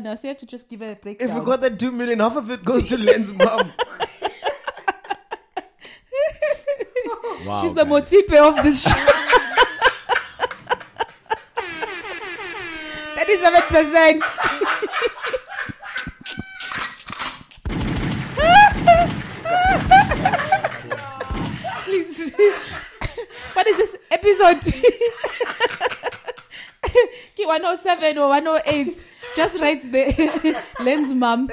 yeah, no, so you have to just give her a breakdown. If we got that two million, half of it goes to Len's mom. Wow, She's the guys. Motsepe of this show. Thirty-seven percent. Please. what is this episode? K 107 or 108. Just right there. Len's mom.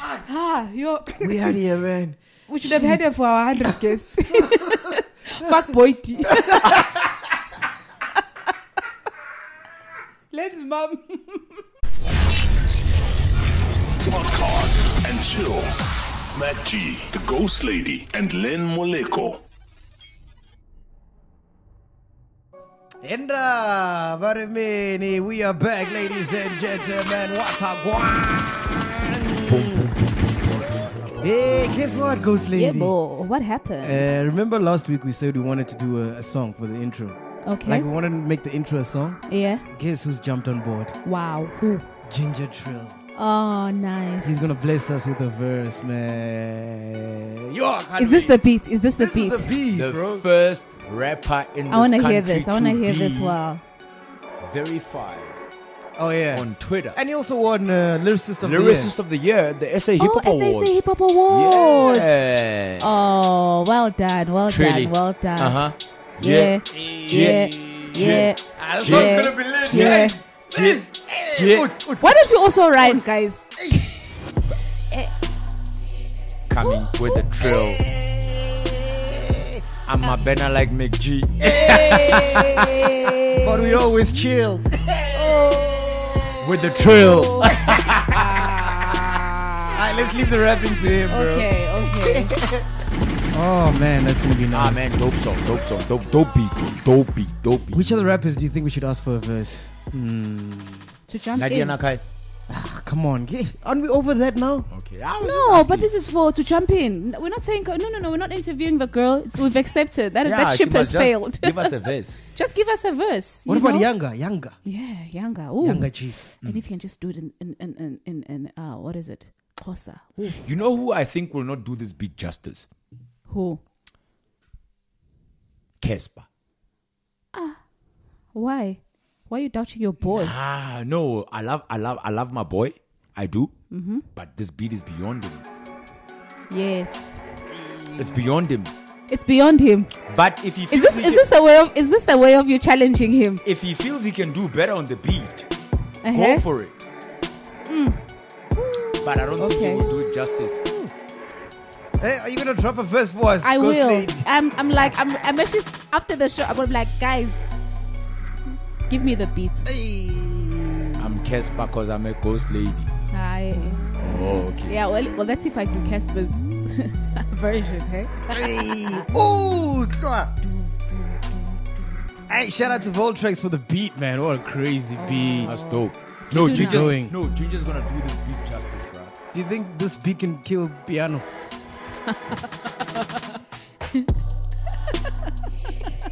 ah, yo. we out here, man. We should have had her for our 100 guests. Fuck Boity. Let's mom. Podcast and chill. MacG, the Ghost Lady, and Lenn Moleko. Enda Varimini, we are back, ladies and gentlemen. What's up, Hey, guess what, Ghost Lady? Yeah, bo. What happened? Uh, remember last week we said we wanted to do a, a song for the intro? okay. Like we wanted to make the intro a song. yeah. Guess who's jumped on board? Wow. Who? Ginger Trill. Oh, nice. He's gonna bless us with a verse, man. Yo, Is this wait. the beat? Is this the This beat? is the beat, The bro? first rapper in this I want to hear country this. I want to to hear this be well. Verified Oh yeah. on Twitter. And he also won uh, lyricist of Lyricist of the year, the SA Hip Oh, Hop and they Awards. say hip hop awards. Yeah. Oh, well done. Well Truly. done. Well done. Uh huh. Yeah. Yeah. Yeah. Ah, this Yeah. one's gonna be lit, Yeah. guys. This. Yeah. Ut, ut. Why don't you also rhyme, guys? Coming with the trill. I'm a banner like MacG. But we always chill. With the trill. Alright, let's leave the rapping to him, bro. Okay, okay. Oh man, that's gonna be nice. ah man, dope song, dope song, dope, dope beat, dope beat, dope beat. Which other rappers do you think we should ask for a verse? Hmm. to jump Nadia in. Nakai. Ah, come on, yeah. aren't we over that now? Okay. I was No, just but this is for to jump in. We're not saying no, no, no. We're not interviewing the girl. It's, we've accepted that Yeah, that ship has failed. Give us a verse. just give us a verse. What you about know? Yanga? Yanga. Yeah, younger. Ooh. Yanga Chief. And if you can just do it in in in in, in, in uh, what is it? Xhosa. Ooh. You know who I think will not do this beat justice? Who? Cassper. Ah, why? Why are you doubting your boy? Ah, no, I love, I love, I love my boy. I do. Mm-hmm. But this beat is beyond him. Yes, It's beyond him. it's beyond him. But if he Is this he is can- this a way of is this a way of you challenging him? if he feels he can do better on the beat, Uh-huh. go for it. But I don't think Okay. he will do it justice. Hey, are you gonna drop a verse for us? I Ghost will. Lady? I'm I'm like I'm I'm actually after the show. I'm gonna be like guys, give me the beats. I'm Casper because I'm a ghost lady. I Oh, okay. yeah. Well, well, let's if I do Casper's version. Hey. Hey. Ooh, twa. Hey, shout out to Voltrex for the beat, man. What a crazy oh. beat. That's dope. No, Too Ginger's, nice. no, Ginger's gonna do this beat justice, bro. Do you think this beat can kill piano?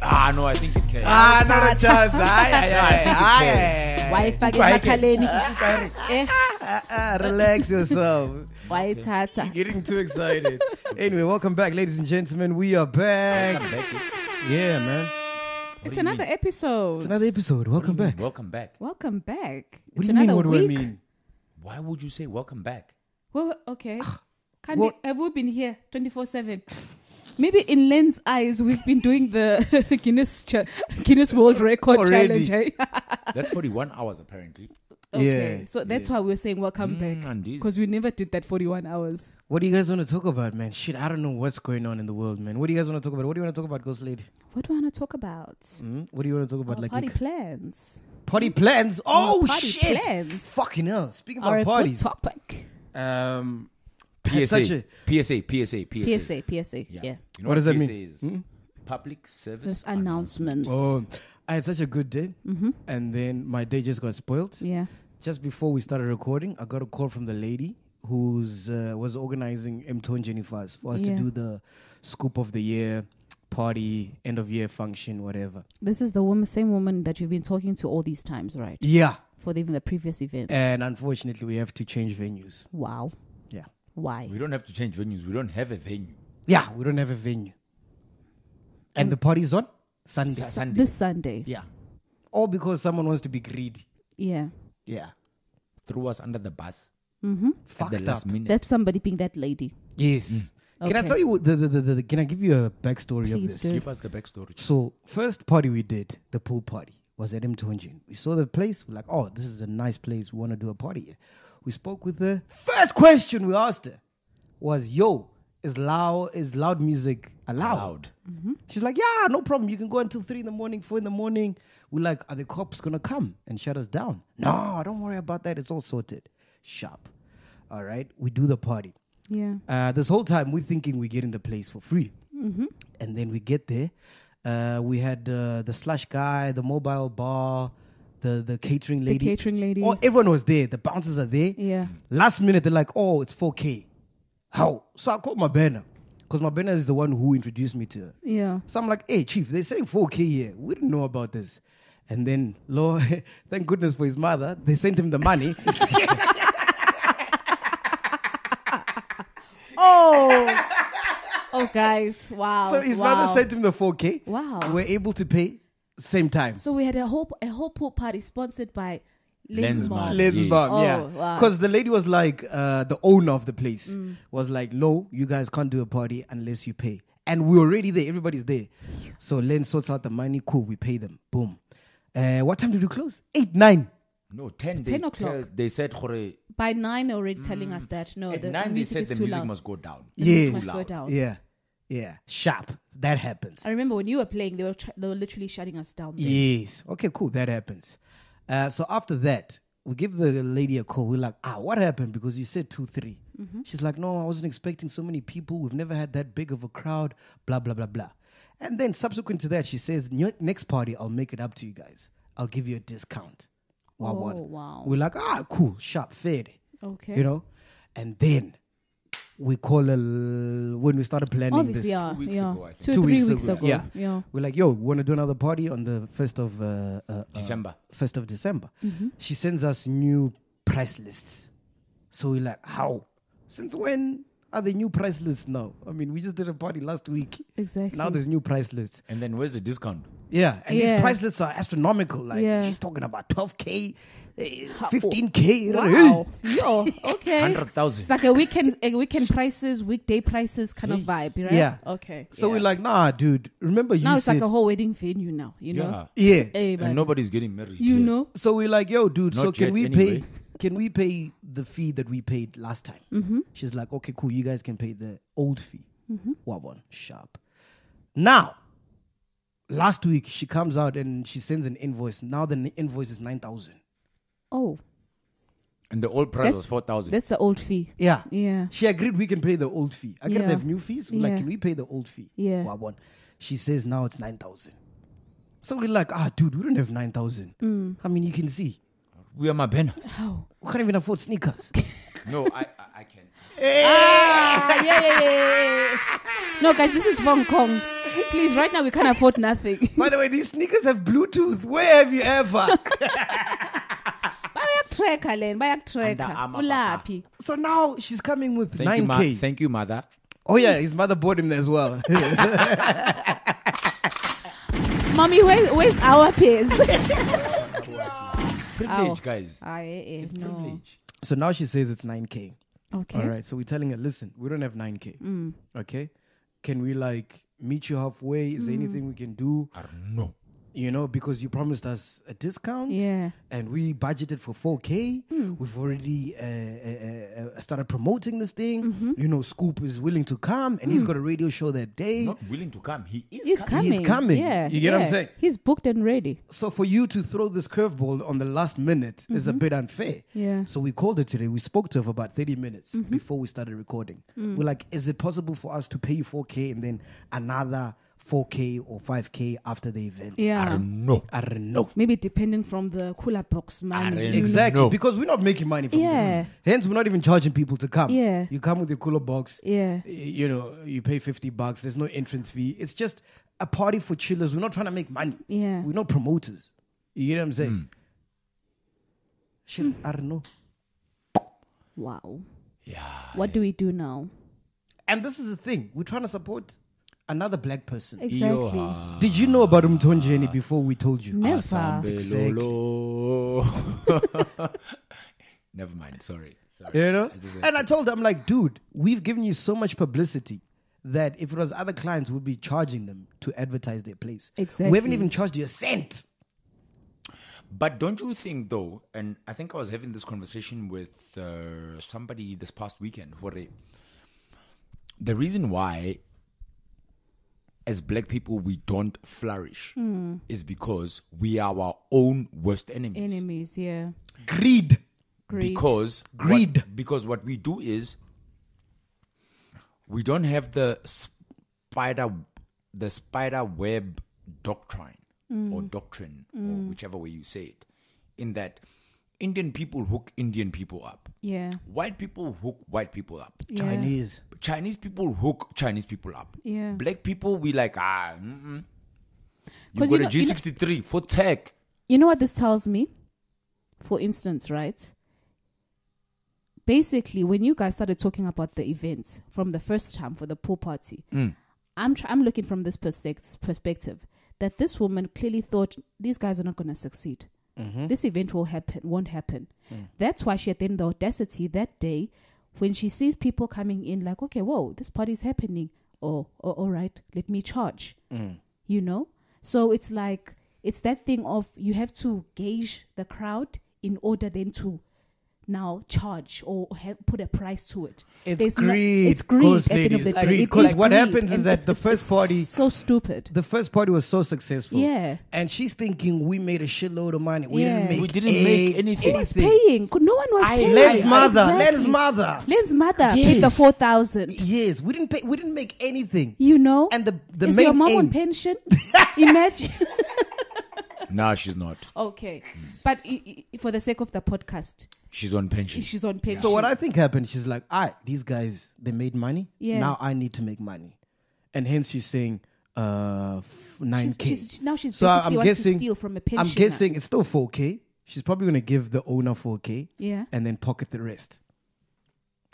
Ah, no, I think it can. Ah, not a chance. Aye, aye, aye, aye, Why fake Right. emakhaleni? Eh, Ah, ah, relax yourself. Why tata? Getting too excited. anyway, welcome back, ladies and gentlemen. We are back. Yeah, man. It's another episode. It's another episode. Welcome back. Welcome back. Welcome back. What it's do you mean? another What do week. I mean? Why would you say welcome back? Well, okay. Can't What- we, have we been here 24 7? Maybe in Len's eyes, we've been doing the Guinness cha- Guinness World Record Already. challenge. eh? That's 41 hours apparently. okay, Yeah, so that's why we're saying welcome Mm, back and because we never did that 41 hours. What do you guys want to talk about, man? Shit, I don't know what's going on in the world, man. What do you guys want to talk about? What do you want to talk about, Ghost Lady? What do I want to talk about? Hmm? What do you want to talk about? Our like party your- plans. party plans? Oh party shit! plans Fucking hell! Speaking are about a parties, good topic. um, I had PSA, such a- PSA, PSA, PSA, PSA, PSA, yeah. You know What does that PSA mean? Is? Hmm? Public service This announcement. oh, I had such a good day, Mm-hmm. and then my day just got spoiled. Yeah. Just before we started recording, I got a call from the lady who's uh, was organizing Mton Jennifer's for us Yeah. to do the scoop of the year party, end of year function, whatever. This is the woman, same woman that you've been talking to all these times, right? Yeah, for even the previous events. And unfortunately, we have to change venues. wow. Yeah. Why? We don't have to change venues. We don't have a venue. Yeah, we don't have a venue. And the party's on Sunday. Sunday. This Sunday. Yeah. All because someone wants to be greedy. Yeah. Yeah. Threw us under the bus Mm-hmm. at Fucked the up. last minute. That's somebody being that lady. Yes. Can I tell you what the, the, the, the can I give you a backstory of Please this? do. Give us the backstory. So first party we did, the pool party, was at Mtonjin. We saw the place. We're like, oh, this is a nice place. We want to do a party here. We spoke with her. First question we asked her was, "Yo, is loud is loud music allowed?" Allowed. She's like, "Yeah, no problem. You can go until three in the morning, four in the morning." We're like, "Are the cops gonna come and shut us down?" No, don't worry about that. It's all sorted. Sharp. All right, we do the party. Yeah. Uh, this whole time we're thinking we're getting the place for free, and then we get there. Uh, we had uh, the slush guy, the mobile bar, the the catering lady. The catering lady. Oh, everyone was there. The bouncers are there. Yeah. Last minute, they're like, "Oh, it's 4K." How? So I called my banner because my banner is the one who introduced me to her. Yeah. So I'm like, "Hey, chief, they're saying 4K here. We didn't know about this." And then, Lord, thank goodness for his mother, they sent him the money. Oh. oh, guys. Wow. so his wow. mother sent him the 4K. Wow. We're able to pay same time. So we had a whole a whole pool party sponsored by Lens Lensmart. Mart. Lens- Let's Oh, yeah. wow. Because the lady was like, uh, the owner of the place Mm. was like, no, you guys can't do a party unless you pay. And we're already there. Everybody's there. So Len sorts out the money. Cool. We pay them. Boom. Uh, what time did we close? Eight, nine. No, 10. 10 they, o'clock. tell- they said, Hore, By nine, already telling us that no, at the 9 they music said is the too music loud. must go down. The music Yes. must go down. Yeah. Yeah. Sharp. That happens. I remember when you were playing, they were tr- they were literally shutting us down. there. Yes. Okay, cool. That happens. Uh, so after that, we give the lady a call. We're like, ah, what happened? Because you said two, 3 She's like, no, I wasn't expecting so many people. We've never had that big of a crowd. Blah blah blah blah. And then subsequent to that, she says, next party, I'll make it up to you guys. I'll give you a discount. Wow, Oh, wow. We're like, ah, cool, sharp, fair. Okay. You know, and then we call a l- when we started planning Obviously, this. yeah, weeks yeah. ago, I think. two, Two three weeks weeks, ago, ago. yeah. yeah. We're like, yo, we want to do another party on the first of uh, uh, uh, December. first of December. Mm-hmm. She sends us new price lists. So we're like, how? Since when are the new price lists now? I mean, we just did a party last week. Exactly. Now there's new price lists. And then where's the discount? Yeah, and Yeah. these price lists are astronomical. Like Yeah. she's talking about 12k, eh, 15k. Wow. Yo, okay. 100,000. It's like a weekend, a weekend prices, weekday prices kind of vibe, right? Yeah. Okay. So yeah. we're like, nah, dude. Remember you now it's said, like a whole wedding venue now. You know. Yeah. yeah. Hey, man. And nobody's getting married. you here. know. So we're like, yo, dude. so Not can yet we anyway. pay? Can we pay the fee that we paid last time? Mm-hmm. She's like, okay, cool. You guys can pay the old fee. What one? Sharp. Now, last week she comes out and she sends an invoice. Now the n- invoice is nine thousand. Oh, And the old price That's- was 4,000. that's the old fee. Yeah. Yeah. She agreed we can pay the old fee. I get Yeah. have new fees. We're Like, Yeah. can we pay the old fee? Yeah. What one? She says now it's nine thousand. So we're like, ah, dude, we don't have nine thousand. Mm. I mean, you can see We are my banners. Oh. we can't even afford sneakers. no, I, I, I can. Ah, yeah, yeah, yeah, yeah. No, guys, this is Hong Kong. Please, right now we can't afford nothing. By the way, these sneakers have Bluetooth. Where have you ever? bayakutracker len bayakutracker Under Armour, ulaphi so now she's coming with Thank you, 9K. ma- Thank you, mother. oh, yeah, his mother bought him there as well. mommy where, where's our pays Privilege, guys. ah, eh, eh, It's no. privilege. so now she says it's 9K. Okay All right, so we're telling her, listen, we don't have 9K. Mm. Okay? Can we like meet you halfway? Is there mm. anything we can do? I don't know. You know, because you promised us a discount. yeah. and we budgeted for 4k hmm. we've already uh, uh, uh, uh, started promoting this thing. Mm-hmm. You know scoop is willing to come and he's hmm. got a radio show that day. Not willing to come. He is he's coming. coming coming. yeah You get what I'm saying? he's booked and ready. So for you to throw this curveball on the last minute is a mm-hmm. bit unfair. Yeah. so we called her today. We spoke to her for about 30 minutes mm-hmm. before we started recording. Mm. We're like is it possible for us to pay you 4k and then another 4k or 5k after the event Yeah. I don't know. i don't know maybe depending from the cooler box money don't you know. Exactly, No. because we're not making money from Yeah. this. Hence, we're not even charging people to come. Yeah. you come with your cooler box. yeah You know, you pay fifty bucks. There's no entrance fee. It's just a party for chillers. We're not trying to make money. yeah We're not promoters. You get what I'm saying? Hmm. Shit, hmm. I don't know. Wow. Yeah. What do we do now? And this is the thing. We're trying to support another black person. Exactly. Did you know about Umtonjeni before we told you? Never. Asambe Lolo. Never mind. Sorry. Sorry. You know? I And I told them, like, dude, we've given you so much publicity that if it was other clients, we'd be charging them to advertise their place. Exactly. We haven't even charged you a cent. But don't you think though? And I think I was having this conversation with uh, somebody this past weekend. Where they, the reason why, as black people, we don't flourish hmm. is because we are our own worst enemies. Enemies, yeah. Greed. Greed. Because Greed. What, because what we do is we don't have the spider, the spider web doctrine or hmm. doctrine or hmm. whichever way you say it. In that, Indian people hook Indian people up. Yeah. White people hook white people up. Yeah. Chinese. Chinese people hook Chinese people up. Yeah. Black people, we like ah. Mm-mm. You got you a know- you know- G63 for tech. You know what this tells me? For instance, right? Basically, when you guys started talking about the event from the first time for the pool party, Mm. I'm tr- I'm looking from this perspect- perspective that this woman clearly thought these guys are not going to succeed. This event will happen, won't happen. That's why she had then the audacity that day when she sees people coming in, like, okay, whoa, this party's happening. Oh, oh all right, let me charge. Mm. You know, so it's like it's that thing of you have to gauge the crowd in order then to now charge or have, put a price to it. It's There's no- greed, it's greed. ghost at the end of the day. greed. It 'Cause what greed, happens is and that it's- the it's- first it's party- so stupid. The first party was so successful. Yeah. And she's thinking we made a shitload of money. We Yeah. didn't make We didn't make anything. Who was paying? No one was paying. Len's mother. Exactly. Len's mother. Len's mother paid the four thousand. Yes, we didn't pay. We didn't make anything. You know, And the the is main your mom aim, on pension? Imagine. Nah, she's not. okay, but i- i- for the sake of the podcast, She's on pension. she's on pension. So what I think happened, she's like, "All right, these guys they made money. Yeah. Now I need to make money," and hence she's saying, "Uh, nine k." She's- she's- now she's so basically I'm wants to guessing steal from a I'm guessing it's still four k. She's probably gonna give the owner four k. Yeah. and then pocket the rest.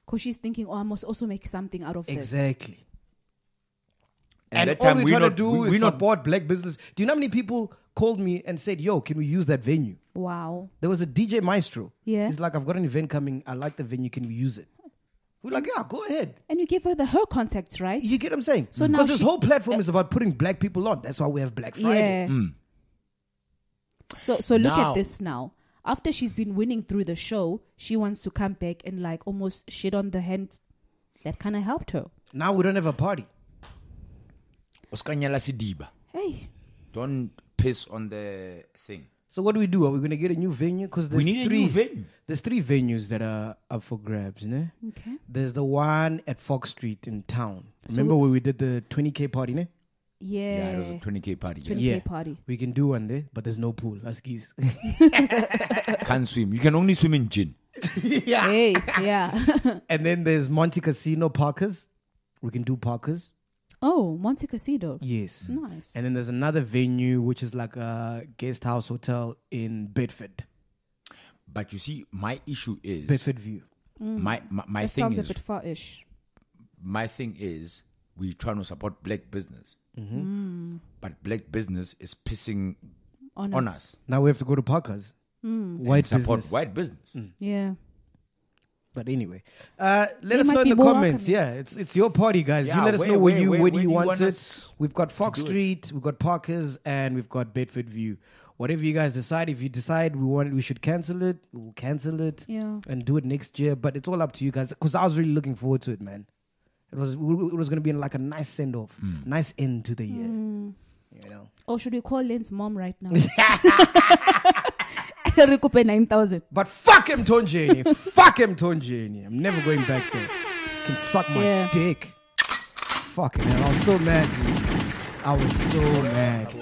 because she's thinking, oh, I must also make something out of this. Exactly. And And, that all time we're we trying not- to do we- is we not- support black business. Do you know how many people called me and said, "Yo, can we use that venue?" Wow. There was a DJ Maestro. Yeah. He's like, "I've got an event coming. I like the venue. Can we use it?" We're like, "Yeah, go ahead." And you gave her the her contacts, right? You get what I'm saying? So now because this she- whole platform is about putting black people on. That's why we have Black Friday. Yeah. So so look Now- at this now. After she's been winning through the show, she wants to come back and like almost shit on the hand that kind of helped her. Now we don't have a party. Oskanyala Sidiba. Hey, Don't piss on the thing. So what do we do? Are we gonna get a new venue? Because We there's need a three new venue. There's three venues that are up for grabs. Ne? okay. There's the one at Fox Street in town. So Remember where we did the 20k party? Ne? Yeah. Yeah, it was a 20k party. Yeah. 20K Yeah. party. We can do one there, but there's no pool. That's keys. Can't swim. You can only swim in gin. yeah. Hey, yeah. And then there's Monte Casino Parkers. We can do Parkers. Oh, Monte Casino. Yes. Nice. And then there's another venue which is like a guest house hotel in Bedford. But you see, my issue is Bedford View. Mm. my my, my that thing sounds is a bit far-ish. my thing is we trying to support black business, mm-hmm. mm. but black business is pissing On, on us. us. Now we have to go to Parkers. Mm. White support business. white business. Mm. Yeah. But anyway, uh, let They us know in the comments. welcoming. Yeah, it's it's your party, guys. Yeah, you let us where- know where, where- you where- where do you do want, want it. us We've got Fox do it? Street, we've got Parkers, and we've got Bedford View. Whatever you guys decide, if you decide we want, it, we should cancel it, we'll cancel it Yeah. and do it next year. But it's all up to you guys. Because I was really looking forward to it, man. It was it was going to be like a nice send off, nice end to the year. Mm. You know. Or should we call Len's mom right now? Recoup 9,000. But fuck him, Tonjani. fuck him, Tonjani. I'm never going back there. Can suck my Yeah. dick. Fucking man. I was so mad, dude. I was so mad.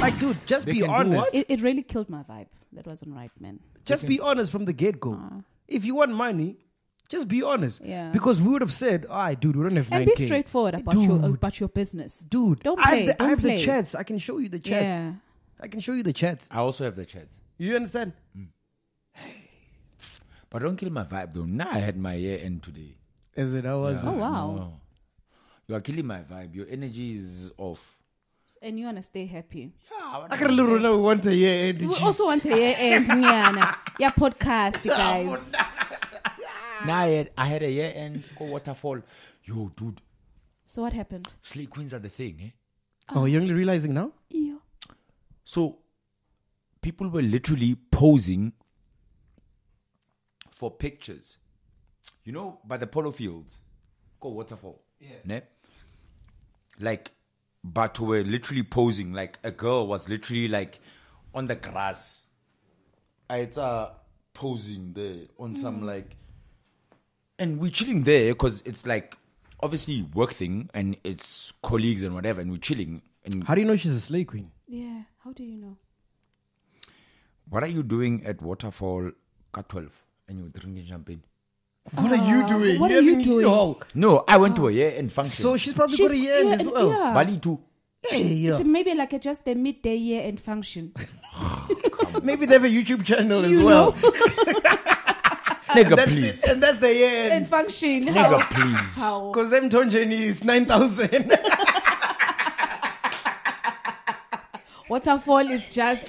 Like, dude, just They be can do honest. what? It, it really killed my vibe. That wasn't right, man. Just be honest from the get go. If you want money, just be honest. Yeah. Because we would have said, all right, dude, we don't have 9K. And be straightforward about your Dude. about your business. Dude, Don't I play, have, the, I don't have play. the chats. I can show you the chats. Yeah. I can show you the chats. I also have the chat. You understand? hey. But don't kill my vibe though. Now I had my year end today. Is it? How was Oh, it? wow. No. You are killing my vibe. Your energy is off. And you want to stay happy. Yeah, I got a little no want a year end. We also want a year end, Nyana. Yeah, podcast, you guys. Now I had, I had a year end for waterfall. Yo, dude, So what happened? Sleep Queens are the thing, eh? Oh, you're only realizing now? Yeah. So people were literally posing for pictures. You know, by the polo fields. Go waterfall. Yeah. Ne? Like but were literally posing. Like a girl was literally like on the grass. It's uh posing there on some like and we're chilling there because it's like obviously work thing and it's colleagues and whatever and we're chilling and How do you know she's a slay queen? Yeah. How do you know? What are you doing at Waterfall Cut 12 and you're drinking champagne? What are you ah, doing? what are you doing? Yo. No, I went to a year end function. So she's probably She's- got a year end yeah, as and- well. yeah. Bali too. Hey, yeah. It's maybe like a, just a midday year end function. Maybe they have a YouTube channel as You well. Nigga, That's please. the- and that's the year end end. function. Nigga, How? please. How? Because them Tonjeni is 9,000. Waterfall is just.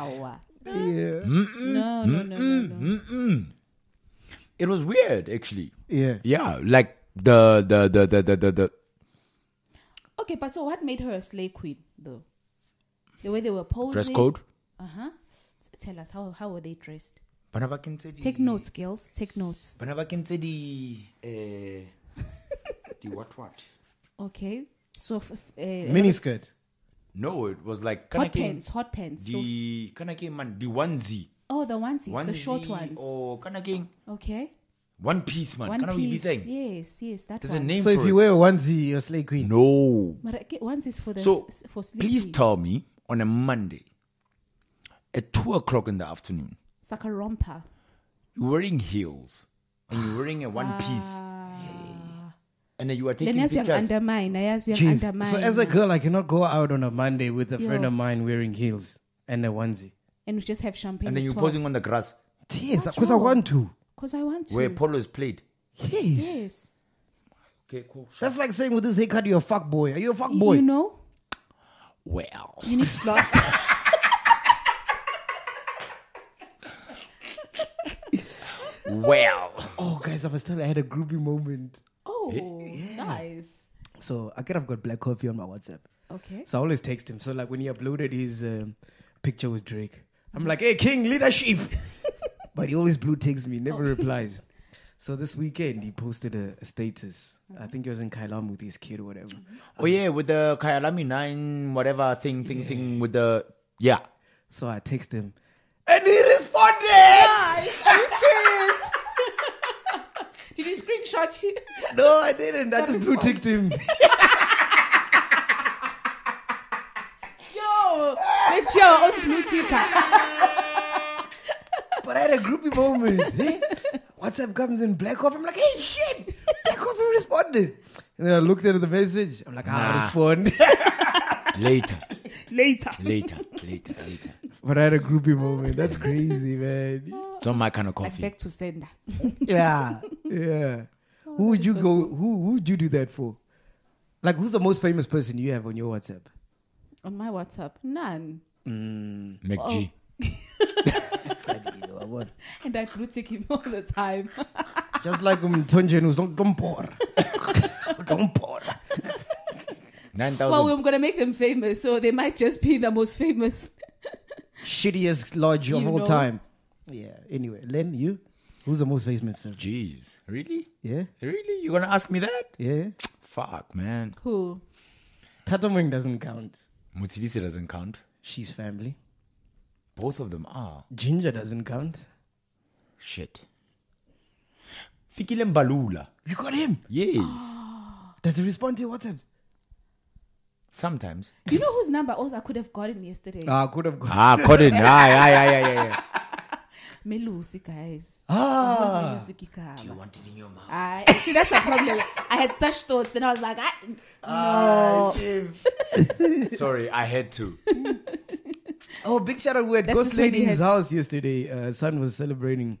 Awa. yeah. No, no, no, no, no. Mm-mm. It was weird, actually. Yeah. Yeah, like the the the the the the, the Okay, but so what made her a slay queen, though? The way they were posing. dress code. Uh huh. Tell us how how were they dressed? Bana ba kentse di- Take notes, girls. Take notes. Bana ba kentse di eh di what what? Okay. So f- f- uh, Mini skirt. No, it was like hot kana pants, hot pants. the kana ke man the onesie. oh, the onesies, the short Onesie ones. Or kana ke Okay. one piece man. One Kana we be piece. saying. Yes, yes, that There's one. a name So for if you it. wear a onesie, you're a slay queen. No. But I get onesies for the So, s- for Please sleeping. tell me on a Monday at two o'clock in the afternoon, It's like a romper. you're wearing heels and you're wearing a one piece, Ah. And then you are taking Then as you pictures. undermine, as you Chief. undermine. So as a girl, I cannot go out on a Monday with a friend of mine wearing heels and a onesie. and we just have champagne. and then you're posing on the grass Yes, because I want to. Because I want to. where polo is played. Yes. Yes. Okay, cool. That's like saying with this haircut, you're a fuck boy. Are you a fuck boy? You know, Well, you need slots. well. oh, guys, I must tell you, I had a groovy moment. Oh, nice. So I could have got black coffee on my WhatsApp. Okay. So I always text him. So like when he uploaded his um, picture with Drake, I'm like, "Hey, King, leadership," but he always blue ticks me, never replies. So this weekend he posted a, a status. I think he was in Kyalami with his kid or whatever. Oh yeah, with the Kyalami nine whatever thing thing thing with the yeah. So I text him, and he responded. Are you serious? Did you no, I didn't. I just blue ticked him. Yo, make your own blue ticker. but I had a groupie moment. eh? WhatsApp comes in black coffee. I'm like, hey, shit. Black coffee responded. And then I looked at the message. I'm like, I'll Nah. respond. Later, Later. later, later, later. but I had a groupie moment. That's crazy, man. It's not my kind of Like coffee. back to sender. Yeah, yeah. who would you go? Who who would you do that for? Like, who's the most famous person you have on your WhatsApp? On my WhatsApp, none. MacG. And I blue tick him all the time. Just like um, Tonjen who's don't don't pour, don't pour. Nine well, thousand. we're gonna make them famous, so they might just be the most famous. Shittiest lodge of You all know. time. Yeah. Anyway, Len, you? Who's the most famous person? Jeez, really? Yeah, Really? You gonna ask me that? yeah. Fuck, man. Who? Tatoming doesn't count. Mutsidisi doesn't count. She's family. Both of them are. Ginger doesn't count. Shit. Fikile Mbalula. You got him. Yes. Does he respond to your WhatsApps? Sometimes. You know whose number also I could have gotten yesterday? Ah, could have got. Ah, Colin. Aye, aye, aye, aye, aye, aye. Melusi, guys. Ah. Melusi you want it in your mouth? I see that's the problem. I had such thoughts, then I was like, I, Ah, no. Sorry, I had to. Oh, big shout out! We had That's Ghost just when he Lady's had- house yesterday. Uh, son was celebrating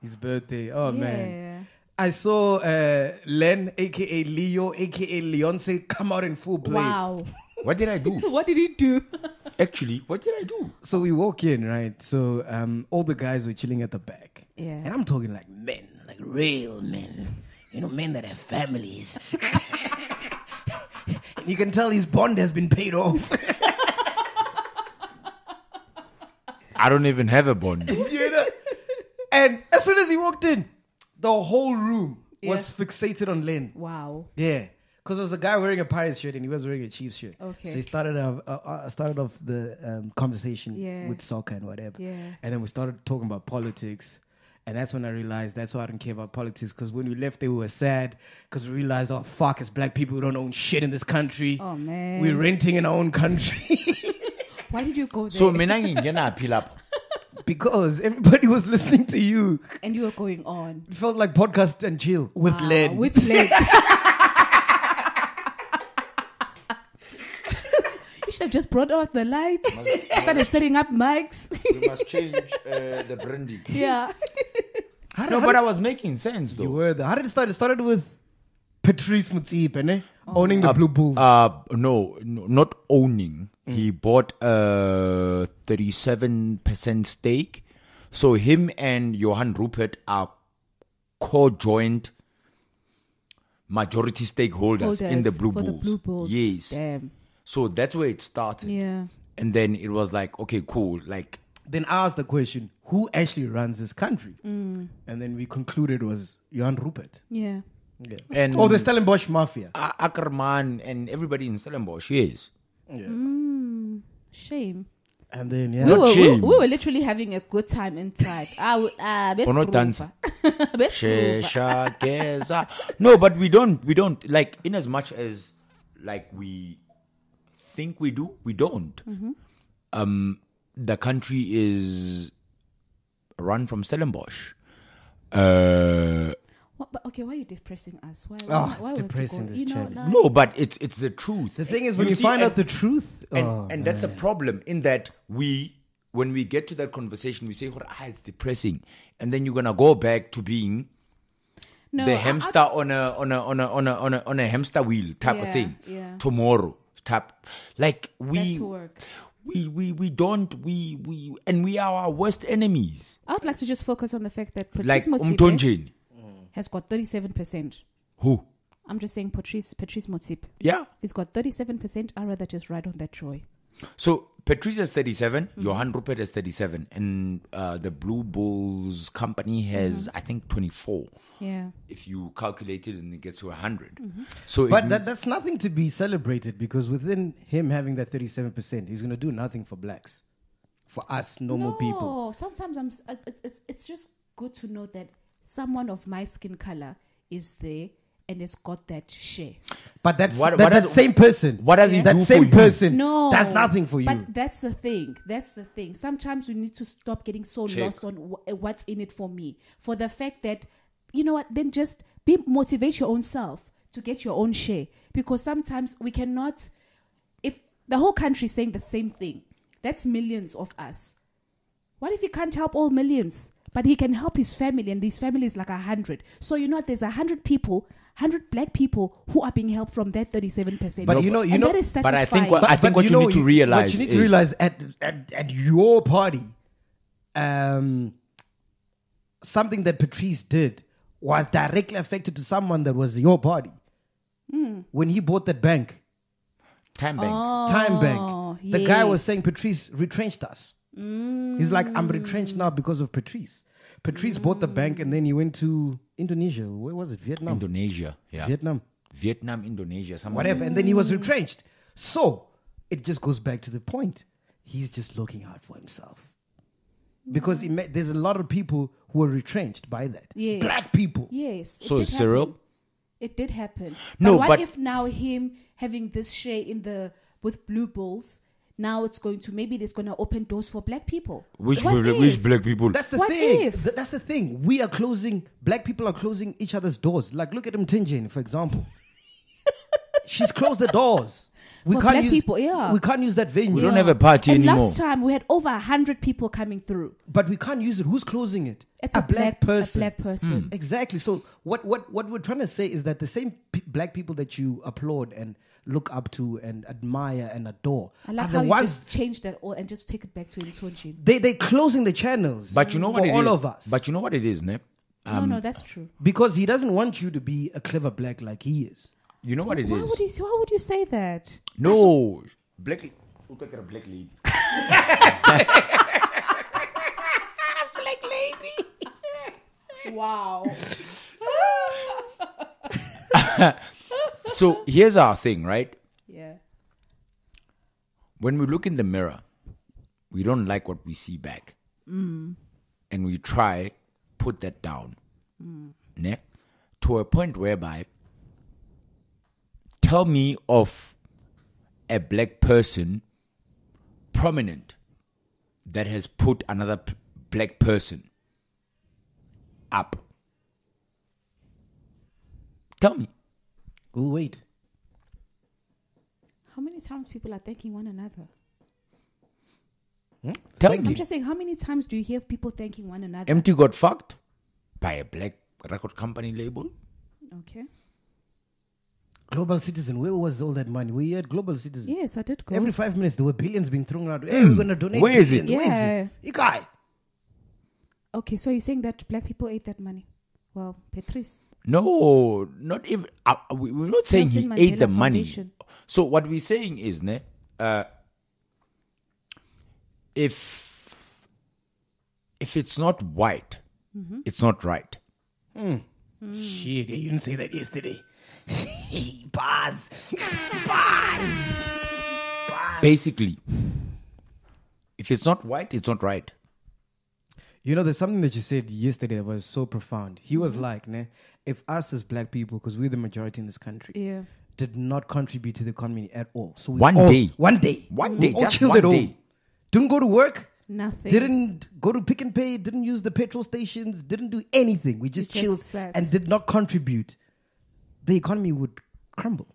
his birthday. Oh man. I saw uh, Len, aka Leo, aka Leonce, come out in full play. Wow. What did I do? What did he do? Actually, what did I do? So we walk in, right? So um, all the guys were chilling at the back. Yeah. And I'm talking like men, like real men. You know, men that have families. and you can tell his bond has been paid off. I don't even have a bond. you know? And as soon as he walked in, the whole room was Yeah. fixated on Len. Wow. Yeah. Because it was a guy wearing a Pirates shirt and he was wearing a Chiefs shirt. Okay. So he started off, uh, uh, started off the um, conversation Yeah. with soccer and whatever. Yeah. And then we started talking about politics. And that's when I realized that's why I don't care about politics. Because when we left, they were sad. Because we realized, oh, fuck, as black people, we don't own shit in this country. Oh man. We're renting in our own country. Why did you go there? So mina ngingena phi lapho? because everybody was listening to you. and you were going on It felt like podcast and chill with Wow, Len. With Len. should have just brought out the lights. started setting up mics. We must change uh, the branding. yeah. No, but I was making sense though. You were there. How did it start? It started with Patrice Motsepe, ne? owning the Uh, Blue Bulls. Uh, no, no, not owning. He bought a thirty-seven percent stake. So him and Johann Rupert are co-joint majority stakeholders in the Holders Blue for Bulls. The Blue Bulls. Yes. Damn. So that's where it started. Yeah. And then it was like, okay, cool. Like, then I asked the question, who actually runs this country? Mm. And then we concluded it was Johann Rupert. Yeah. Yeah. and Oh, the Stellenbosch Mafia. A- Ackerman and everybody in Stellenbosch, yes. Mm, shame. And then, yeah. We were, we, shame. we were literally having a good time inside. Ah, we- ah, best not dancer. Best groove. Shesha, Geza. No, but we don't. We don't like in as much as like we think we do. We don't. Mm-hmm. Um, the country is run from Stellenbosch. Uh, What, but okay, why are you depressing us? Why? Oh, why, it's why you depressing, this you know, like, no, but it's it's the truth. The thing is, when you, see, find and- out the truth, and, oh, and that's a problem in that we when we get to that conversation we say "Oh, ah, it's depressing and then you're gonna go back to being no, the I- I- hamster on a on a on a on a on a, on a hamster wheel type Yeah, of thing yeah. tomorrow type like we Back to work. we we we don't we we and we are our worst enemies I would like to just focus on the fact that Patrice like Motsepe has got 37%. who I'm just saying Patrice Patrice Motsepe. yeah He's got 37%. I'd rather just ride on that joy. So Patrice is 37, Mm-hmm. Johann Rupert is 37, and uh, the Blue Bulls company has, Mm-hmm. I think, 24. Yeah. If you calculate it and it gets to 100. Mm-hmm. So But that, that's nothing to be celebrated because within him having that 37%, he's going to do nothing for blacks. For us, normal no, people. sometimes I'm. It's, it's it's it's just good to know that someone of my skin color is there and has got that share. But that's What- that, what that does- same person. what does he that do for same you? person No, does nothing for you. But that's the thing. That's the thing. Sometimes we need to stop getting so Check. lost on wh- eh, what's in it for me. For the fact that you know what, then just be motivate your own self to get your own share. Because sometimes we cannot. If the whole country is saying the same thing, that's millions of us. What if he can't help all millions? But he can help his family, and his family is like a hundred. So you know, what, there's a hundred people, hundred black people who are being helped from that thirty-seven percent. But you know- you and know- that is But I think what- I think what you need to realize What you need is- to realize at, at, at your party, um, something that Patrice did was directly affected to someone that was your party. Hmm. When he bought that bank, TymeBank. Time Bank, the guy was Oh, saying Patrice retrenched us. He's like, I'm retrenched now because of Patrice. Patrice bought the bank and then he went to Indonesia. Where was it? Vietnam. Indonesia. Yeah. Vietnam. Vietnam, Indonesia. Somewhere. whatever. And then he was retrenched. So it just goes back to the point. He's just looking out for himself. Because it ma- there's a lot of people who are retrenched by that. Yes. Black people. Yes. it So did Cyril? It did happen. No, but what but- if now him having this share in the with Blue Bulls, now it's going to maybe it's going to open doors for black people. Which, What bl- which black people? That's the What thing. if? Th- that's the thing. We are closing, black people are closing each other's doors. Like, look at him, Tinjin, for example. She's closed the doors. We For can't black use, people, yeah. We can't use that venue. We don't have a party and anymore. last time we had over a hundred people coming through. But we can't use it. Who's closing it? It's a, black, person. A black person. Hmm. Exactly. So what what what we're trying to say is that the same pe- black people that you applaud and look up to and admire and adore I like are how the you just changed that all and just take it back to Intonjin. they they closing the channels. But you know what for it all is? of us. But you know what it is, ne? no, no, um, that's true. because he doesn't want you to be a clever black like he is. You know what it Why is? would, he, why would you say that? No, black. Who take a black lady? Wow. So here's our thing, right? yeah. When we look in the mirror, we don't like what we see back, mm. and we try put that down, mm. ne? To a point whereby, tell me of a black person prominent that has put another p- black person up. Tell me. We'll wait. How many times people are thanking one another? Tell Thank me. I'm just saying, how many times do you hear people thanking one another? MT got fucked by a black record company label. okay. Global citizen, where was all that money? We had global citizen. Yes, I did go. Every five minutes there were billions being thrown out. Hey, hmm. we're gonna donate. Where is it? billions. Where Yeah. is it? Ikai. okay, so you're saying that black people ate that money? Well, Patrice. No, not even. Uh, we, we're not saying he Nelson ate the money. Foundation. So what we're saying is, ne, uh, if if it's not white, Mm-hmm. it's not right. Shit, you didn't say that yesterday. Bars. Bars. Basically, if it's not white, it's not right. You know, there's something that you said yesterday that was so profound. He Mm-hmm. was like, ne, if us as black people, because we're the majority in this country, Yeah. did not contribute to the economy at all. So we One all- day. one day, One day, all just chilled one at home. day. Didn't go to work. Nothing. Didn't go to Pick n Pay. Didn't use the petrol stations. Didn't do anything. We just just chilled sat. and did not contribute. The economy would crumble.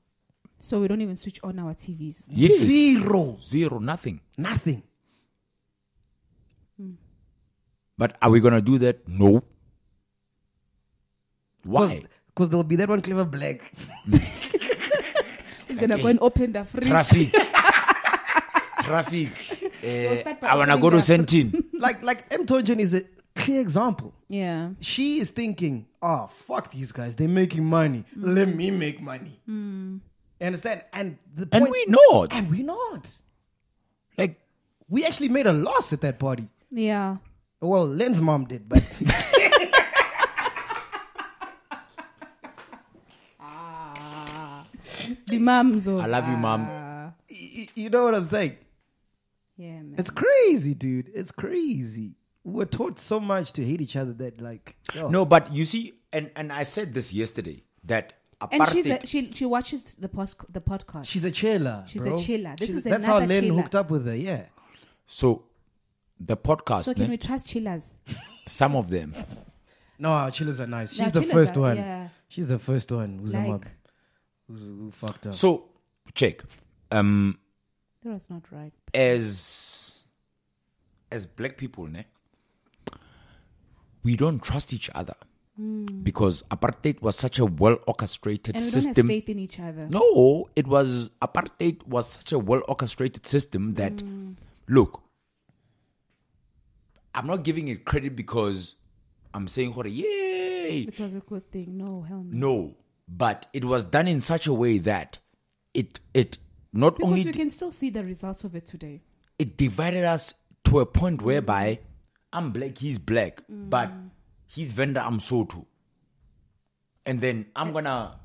So we don't even switch on our TVs. Yes. Zero. Zero, nothing. Nothing. Hmm. But are we gonna do that? No. Why? Because there'll be that one clever black. He's gonna go and open the fridge? Traffic. Traffic. Eh, start by I wanna go to the- Sentin. like like M. Tonjan is a clear example. Yeah. She is thinking, oh, fuck these guys. They're making money. Mm. Let me make money. Mm. You understand? And the And we not. And we not. Like We actually made a loss at that party. Yeah. Well, Len's mom did, but The mums. I love you, mom. Uh, y- you know what I'm saying? Yeah, man. It's crazy, dude. It's crazy. We're taught so much to hate each other that, like, yo, No, but you see, and and I said this yesterday that and she's apartheid. a, she she watches the post the podcast. she's a chiller. She's a bro. chiller. This is that's how another Len chiller. hooked up with her. Yeah. so the podcast, so can ne, we trust chillers? some of them, No, our chillers are nice. No, She's the chillers first are- one. yeah. She's the first one who's a Like- mug. Who's, who fucked up. so check. Um, That was not right. as as black people, ne, we don't trust each other because apartheid was such a well orchestrated. And we don't system. have faith in each other. No, it was apartheid was such a well orchestrated system that Hmm. look, I'm not giving it credit because I'm saying "Hore, yay. It was a good thing. No, hell no. No, but it was done in such a way that it it not Because only we can still see the results of it today. it divided us to a point whereby I'm black, he's black, but mm. he's Venda, I'm Sotho. And then I'm gonna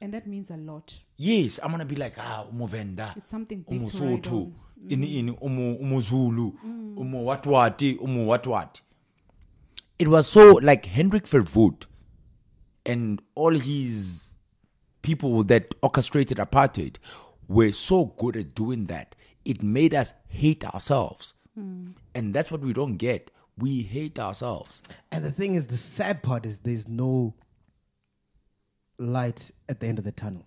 And that means a lot. yes, I'm gonna be like ah umu Venda, It's something big umu to ride Soto, on. ini mm. ini umu umu Zulu, mm. umu watwati, umu watwati. It was so like Hendrik Verwoerd and all his people that orchestrated apartheid were so good at doing that. It made us hate ourselves. Hmm. And that's what we don't get. We hate ourselves. And the thing is, the sad part is there's no light at the end of the tunnel.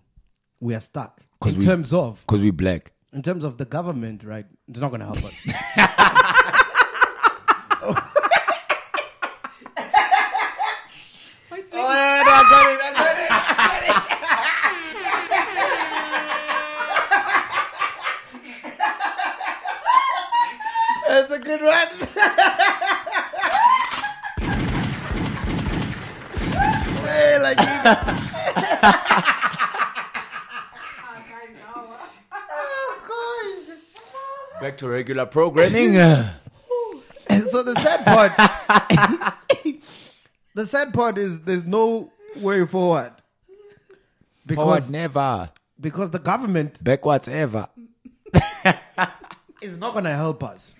we are stuck 'Cause in we- terms of Because we're black. in terms of the government, right? It's not going to help us. That's a good one. hey, like Back to regular programming. so the sad part the sad part is there's no way forward because Forward never. because the government Backwards ever. is not going to help us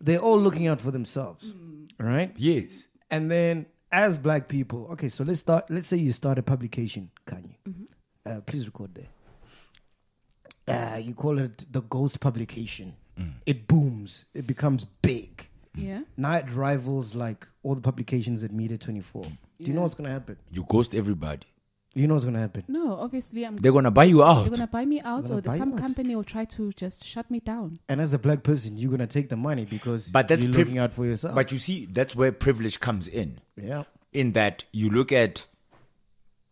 they're all looking out for themselves right Yes. and then as black people okay so let's start let's say you start a publication kanye uh, please record there uh, you call it the ghost publication Mm. it booms it becomes big mm. Yeah. now it rivals like all the publications at media 24 do you know what's going to happen You ghost everybody. you know what's going to happen No, obviously I'm. They're gonna buy you out. They're gonna buy me out, or some you out. company will try to just shut me down. And as a black person, you're gonna take the money because But that's you're priv- looking out for yourself. But you see, that's where privilege comes in. yeah, In that you look at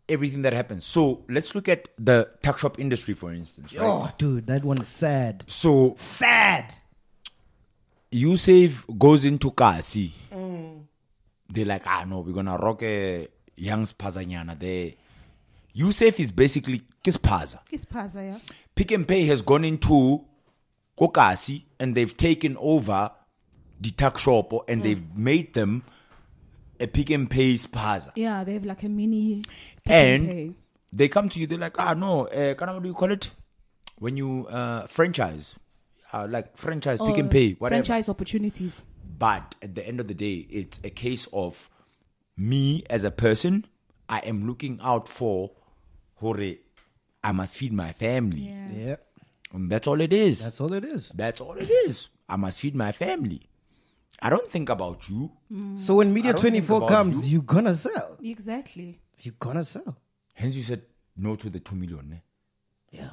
everything that happens. So let's look at the tuck shop industry, for instance. Right? oh, dude, that one is sad. So Sad. Yusuf goes into Kasi. They're like, ah, no, we're gonna rock a young Spazanyana there. Yusuf is basically Kispaza. Ispaza, yeah. Pick n Pay has gone into Kokasi and they've taken over the tuck shop and they've made them a Pick n Pay Spaza. Yeah, they have like a mini. pick And pay. they come to you, they're like, ah, no, uh, kind of, what do you call it? When you uh, franchise, uh, like franchise, Pick n Pay, whatever. Franchise opportunities. But at the end of the day, it's a case of me as a person. I am looking out for Hore. I must feed my family. Yeah. Yeah, And that's all it is. that's all it is. That's all it is. I must feed my family. I don't think about you. So when Media I don't think 24 about comes, you. you. are gonna sell. Exactly. You're gonna sell. Hence, you said no to the two million. eh? Yeah,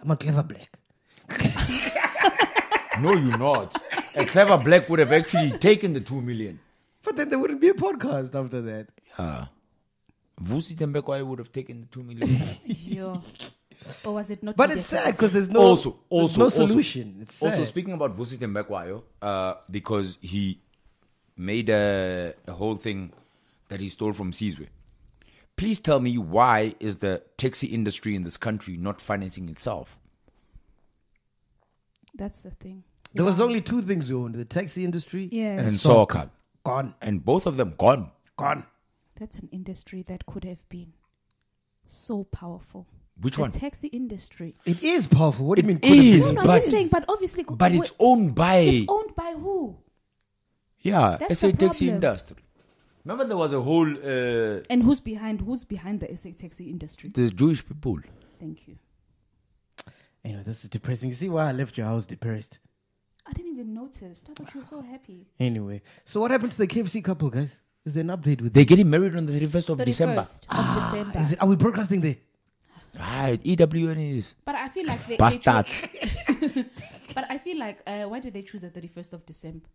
I'm a clever black. No, you're not. a clever black would have actually taken the two million. But then there wouldn't be a podcast after that. Yeah. Vusi Tembekwa would have taken the two million. Yeah. Or was it not? But it's sad because there's no also, also, no also- solution. it's sad. Also, speaking about Vusi Thembekwayo, uh, because he made a, a whole thing that he stole from Sizwe. Please tell me why is the taxi industry in this country not financing itself? That's the thing. there was only two things we owned: the taxi industry Yeah. And soccer. Gone, And both of them gone. gone. That's an industry that could have been so powerful. Which the one? taxi industry. It is powerful. What do you mean? It could is. No, no, I'm but- saying. But obviously, But it's owned by it's owned by who? yeah, That's SA the taxi industry. Remember there was a whole uh, And who's behind? Who's behind the SA taxi industry? the Jewish people. Thank you. Anyway, this is depressing. You see why I left your house depressed? I didn't even notice. I thought you were so happy. Anyway, so what happened to the KFC couple, guys? Is there an update with They're getting married on the 31st of 31st December. of December. Is it? Are we broadcasting there? Ah, EWN is But I feel like they, they bastards. but I feel like uh, why did they choose the thirty first of December?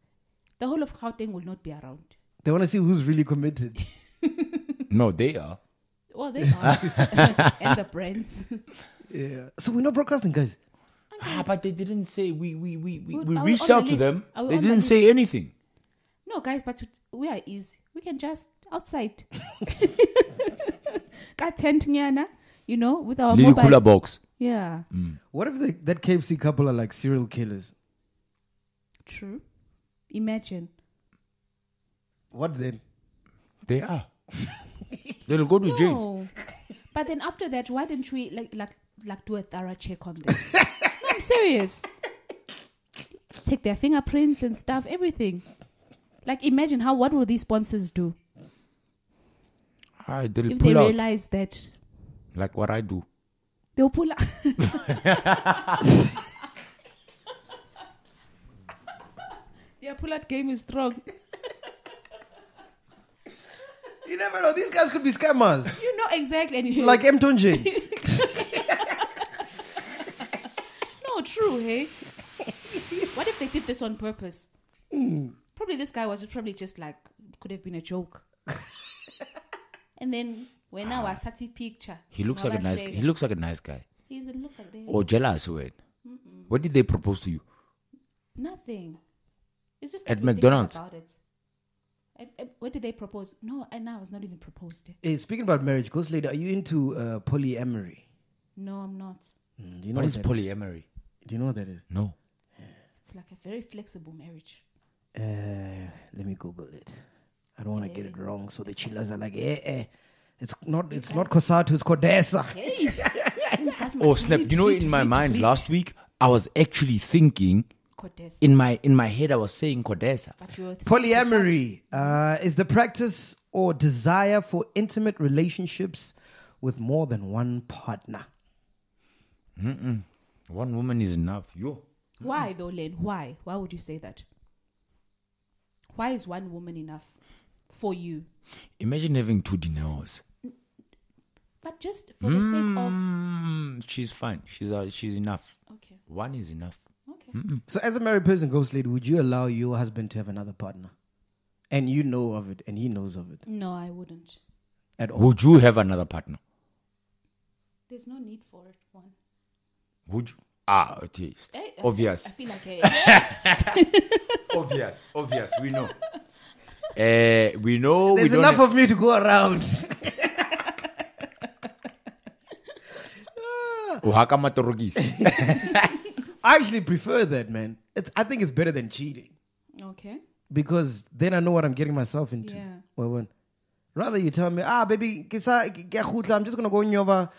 The whole of Gauteng will not be around. They want to see who's really committed. no, they are. Well, they are, and the brands. yeah. So we're not broadcasting, guys. Ah, but they didn't say we we we we, we reached on the out to them. We They didn't list? say anything. No, guys, but we are easy. We can just outside. Got tent nyana, you know, with our Lily mobile. cooler box. Yeah, What if they, that KFC couple are like serial killers? true. Imagine. What then? They are. They'll go to jail. No, but then after that, why didn't we like like like do a thorough check on them? no, I'm serious. Take their fingerprints and stuff, everything. Like, imagine how what will these sponsors do Ah, they'll if they out realize that like what I do. they'll pull out. Their pull out game is strong. You never know. These guys could be scammers. You know exactly. And you like M. Tonje. No, true, hey? what if they did this on purpose? Probably this guy was probably just like could have been a joke. and then when now I tati picture. He looks like a nice. He looks like a nice guy. He's it looks like they Or jealous, wait. What did they propose to you? nothing. It's just At that we think McDonald's? About it. At- at- what did they propose? No, and now it's not even proposed. Hey, speaking about marriage, Ghost Lady, are you into uh, polyamory? No, I'm not. Mm, do you know What is that polyamory? Do you know what that is? No. It's like a very flexible marriage. Uh, let me Google it. I don't want to get it wrong. So the chillers are like, eh, eh. It's not. It's not Kosato. It's Kodesa. Hey, Oh snap! read, You know, read, in my read, mind read. last week, I was actually thinking Codes. in my in my head. I was saying Kodesa. Polyamory uh, is the practice or desire for intimate relationships with more than one partner. One woman is enough. Yo. Why though, Len? Why? Why would you say that? Why is one woman enough for you? Imagine having two dinners. But just for the sake of Mm, she's fine. She's uh, she's enough. okay, One is enough. okay. So, as a married person, Ghost Lady, would you allow your husband to have another partner? And you know of it, and he knows of it No, I wouldn't. at all. Would you have another partner? There's no need for it. One. Would you? Ah, okay. Eh, I feel- Obvious. I feel like a, yes. obvious. Obvious. We know. Uh, we know. There's we enough have- of me to go around. I actually prefer that, man. It's, I think it's better than cheating okay. because then I know what I'm getting myself into. Yeah. Well, when rather you tell me, ah, baby, kisa- ke khutla, I'm just gonna go in your bar.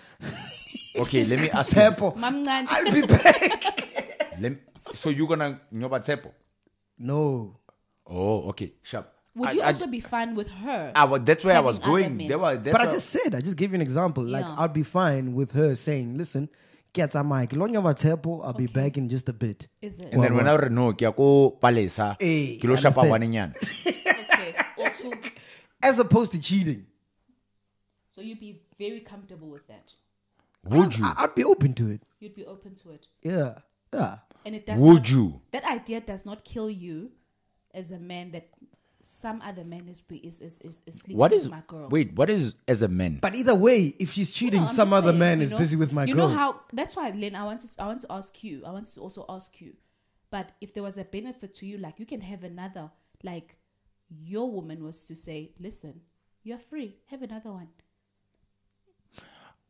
okay, let me ask you. temple. Mamncane. I'll be back. Let me- so you're gonna nyoba tsepo? no, Oh, okay. Sharp. Would you I- also be fine with her? Ah, well, that's where I was going. men? There was, that's but I just said, I just gave you an example. Like Yeah. I'd be fine with her saying, "Listen, get a mic, long your temple. I'll be back in just a bit." Is it And then when I re no, ke ya ko palesa. Ke lo shapa understand. ngwanenyana. okay? As opposed to cheating, So you'd be very comfortable with that. Would you? I- I'd be open to it. You'd be open to it, Yeah, yeah. and it does. Would not, you? That idea does not kill you as a man that some other man is be- is is is, is sleeping What with my girl. wait? What is as a man? But either way, if she's cheating, No, I'm some just other saying, man you is know? busy with my girl. you girl. know how? That's why, Len. I wanted. I want to ask you. I wanted to also ask you. But if there was a benefit to you, like you can have another, like your woman was to say, "Listen, you're free. Have another one."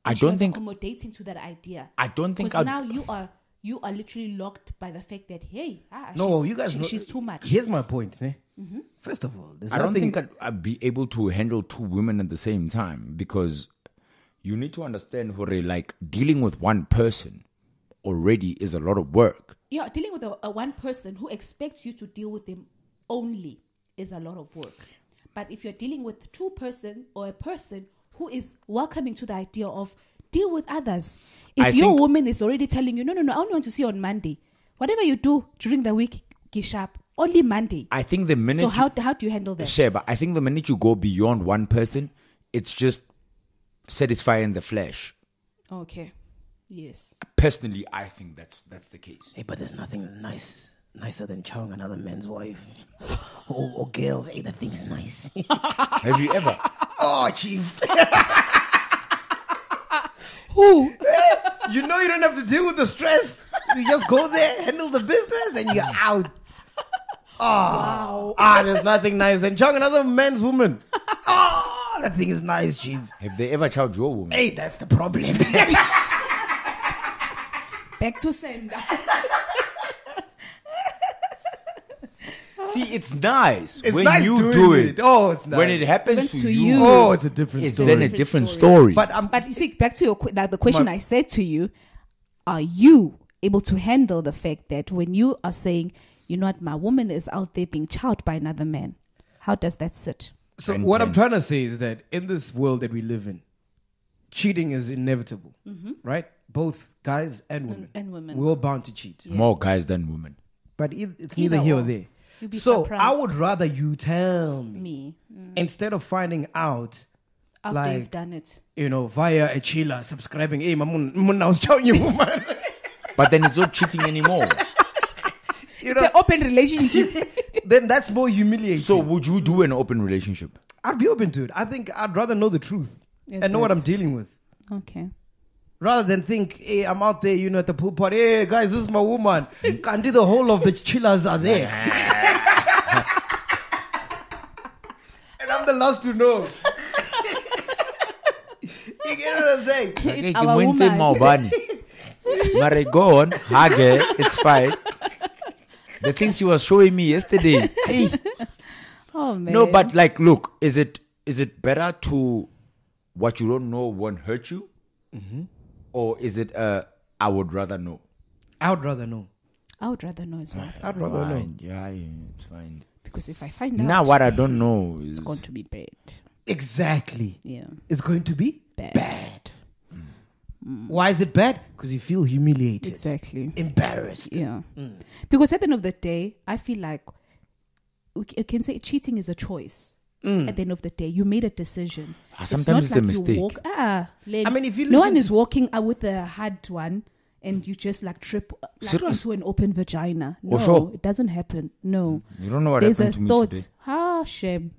I And she don't was think. accommodating to that idea. I don't think. Because I'd- now you are you are literally locked by the fact that hey, ah, no, she's- you guys she- know. she's too much. Here's my point. Ne? Mm-hmm. First of all, there's I don't think I'd, I'd be able to handle two women at the same time because you need to understand, Hore, like dealing with one person already is a lot of work. yeah, dealing with a, a one person who expects you to deal with them only is a lot of work. But if you're dealing with two person or a person who is welcoming to the idea of deal with others, if I your think- woman is already telling you, no, no, no, I only want to see you on Monday. Whatever you do during the week, Gishap, only Monday. I think the minute So you- how how do you handle that? Share, but I think the minute you go beyond one person, it's just satisfying the flesh. Okay. Yes. Personally, I think that's that's the case. Hey, but there's nothing nice, nicer than chowing another man's wife or, or girl. Hey, that thing's nice. Have you ever? oh, chief. Who? you know you don't have to deal with the stress. You just go there, handle the business, and you're out. Oh, ah, there's nothing nice than chowing another man's woman. Oh, that thing is nice, chief. Have they ever chowed your woman? Hey, that's the problem. Back to sender. See, it's nice It's when nice you doing do it. it. Oh, it's nice. When it happens Happens to, to you, you. oh, it's a different it's story. then a Different different story. story. but I'm But you see, back to your que- like the question I said to you, are you able to handle the fact that when you are saying, you know what, my woman is out there being chowed by another man, how does that sit? So And what I'm trying to say is that in this world that we live in, cheating is inevitable, right? Both guys and women. and women. We're all bound to cheat, More guys than women. but it, it's Either neither here or or. there. You'd be So surprised. I would rather you tell me, Me, mm, instead of finding out, after Like- you've done it. you know, via a chiller subscribing. Hey, mamun, mamun, I was telling you, woman. but then it's not cheating anymore. You It's know, an open relationship. then that's more humiliating. So would you do an open relationship? I'd be open to it. I think I'd rather know the truth Yes, and know what. I'm dealing with. okay. Rather than think, hey, I'm out there, you know, at the pool party. Hey, guys, this is my woman. Can't do the whole of the chillers are there. and I'm the last to know. you get what I'm saying? It's Okay, our Gimwense woman. Maubani. Mare, go on. Hage, it's fine. The things you was showing me yesterday. Hey. Oh man. No, but like, look, is it is it better to what you don't know won't hurt you, Mm-hmm. or is it uh I would rather know? I would rather know. I would rather know as well I'd rather know. Yeah, yeah, it's fine. because if I find out, Now what I don't know is it's going to be bad. Exactly. Yeah, It's going to be bad. bad. Why is it bad? Because you feel humiliated, Exactly. embarrassed. Yeah. Because at the end of the day, I feel like we you can say cheating is a choice. At the end of the day, you made a decision. Ah, sometimes it's a you mistake. walk- ah, Len, I mean, if you no listen one is walking out with a hard one and you just like trip like, Serious? into an open vagina. No, Oh, sure. it doesn't happen. No, you don't know what there's a to me thought. today. Ah, shame.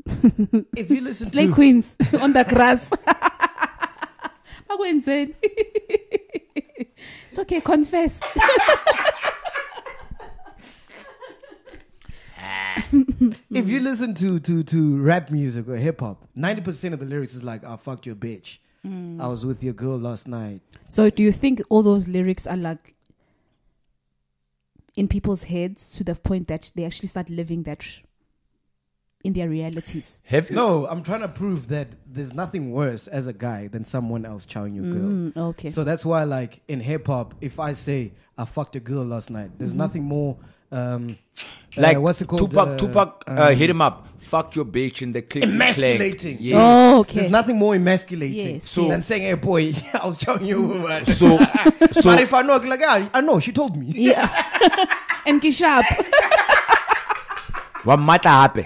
If you listen Slay to queens on the grass. Bakwenzeni? it's okay, confess. Ah. if you listen to to to rap music or hip hop, ninety percent of the lyrics is like, "I fucked your bitch." Hmm. I was with your girl last night. So, do you think all those lyrics are like in people's heads to the point that they actually start living that in their realities? Have you? No, I'm trying to prove that there's nothing worse as a guy than someone else chowing your girl. Mm, okay. So that's why, like in hip hop, if I say I fucked a girl last night, there's Mm-hmm. nothing more. Um, Like uh, what's it called? Tupac, Uh, Tupac, uh, hit him up. Fuck your bitch in the click. Emasculating. Yeah. oh, okay. There's nothing more emasculating Yes, than saying, "Hey, boy, I was chowing you." So, so but if I know, like, yeah, I know, she told me. yeah. and Kishap. what matter happen?